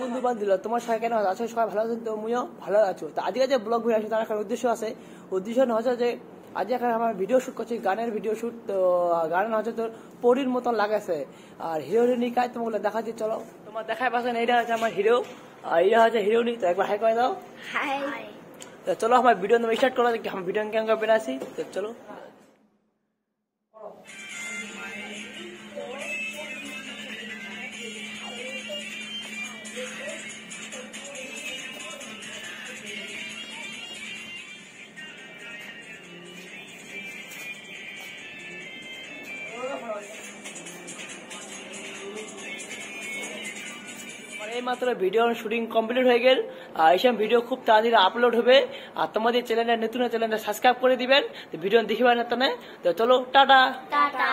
বন্ধু বান্ধব তোমার সবাই কেন আছো? সবাই ভালো আছেন তো মুইও ভালো আছো। তো আজকে যে ব্লগ ভিডিও আছে তার একটা উদ্দেশ্য আছে। উদ্দেশ্য হচ্ছে যে আজ এখানে আমার ভিডিও শুট করছি গানের ভিডিও শুট তো গান হচ্ছে তোর পরির মতন লাগাছে। আর হিরোইনি কাজ তোমাগুলো দেখাচ্ছি চলো। তোমার দেখায় পাচ্ছেন এইটা হচ্ছে আমার হিরো আর এইটা হচ্ছে হিরোইনি তো একবার হাই করে দাও। হাই তো চলো আমার ভিডিও স্টার্ট করো দেখি हम ভিডিও কেমন করে বেনাছি তো চলো। এই মাত্র ভিডিও শুটিং কমপ্লিট হয়ে গেল। আর এইসব ভিডিও খুব তাড়াতাড়ি আপলোড হবে। আর তোমাদের চ্যানেলটা নতুন চ্যানেলটা সাবস্ক্রাইব করে দিবেন। ভিডিও দেখিবার না তো চলো, টাটা। টাটা।